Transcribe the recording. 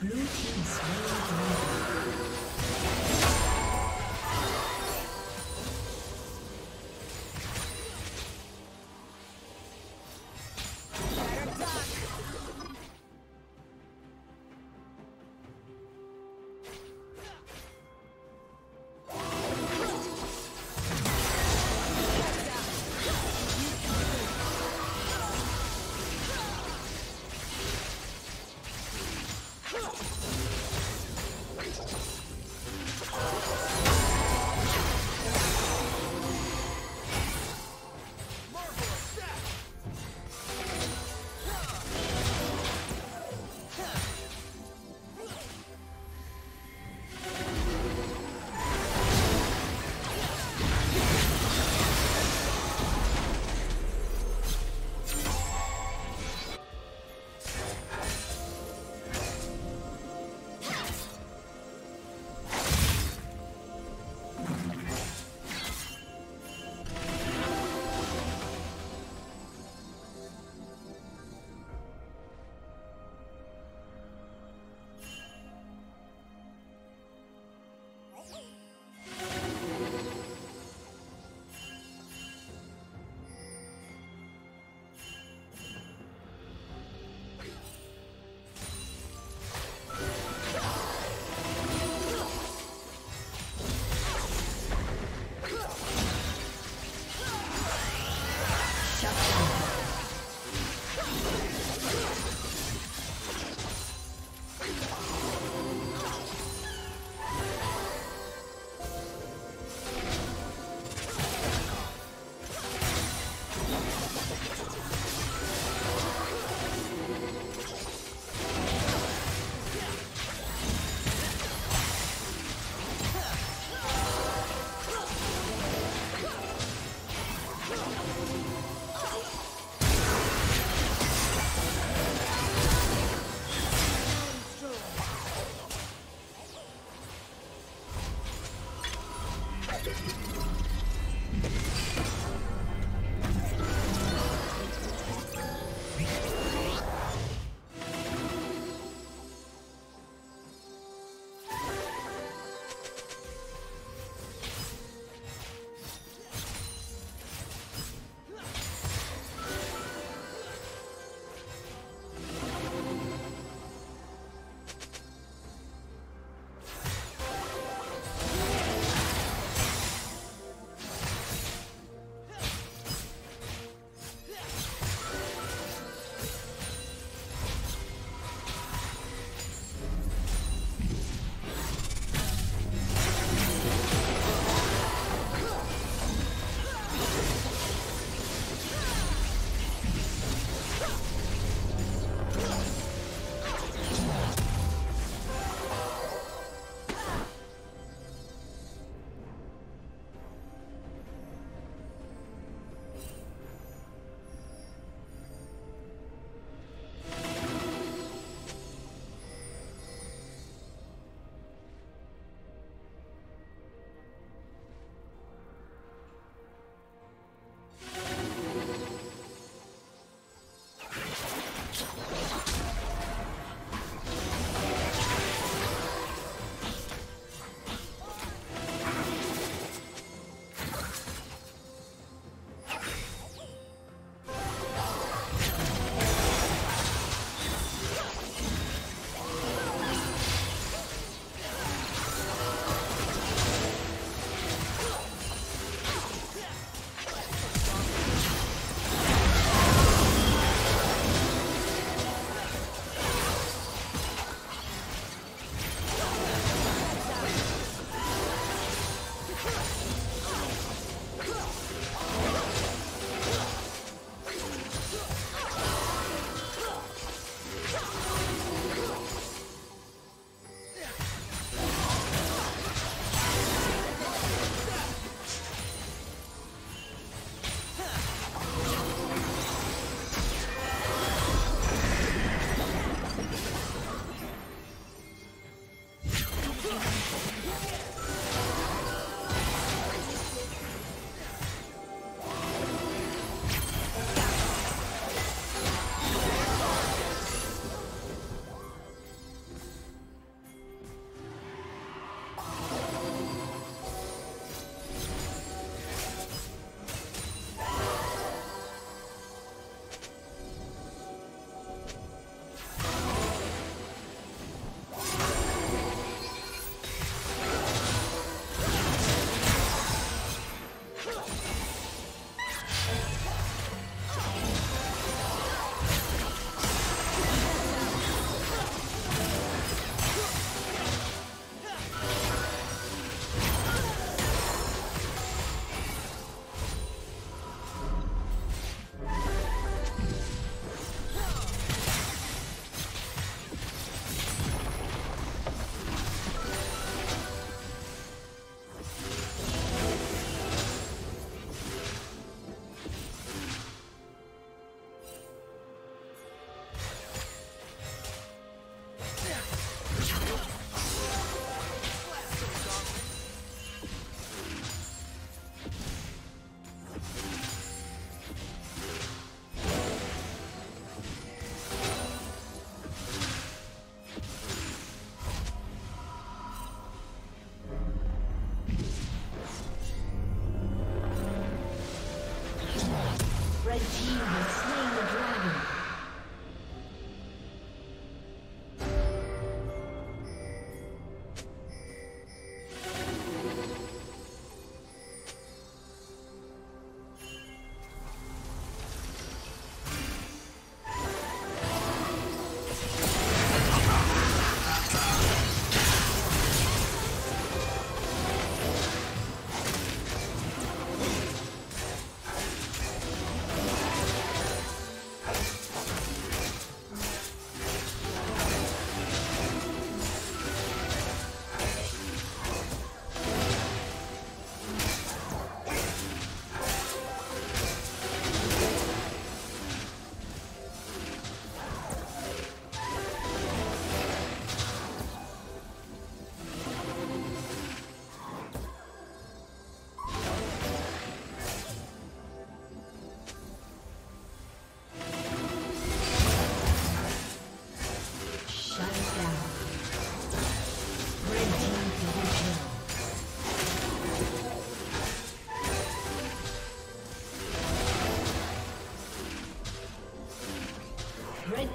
Blue team's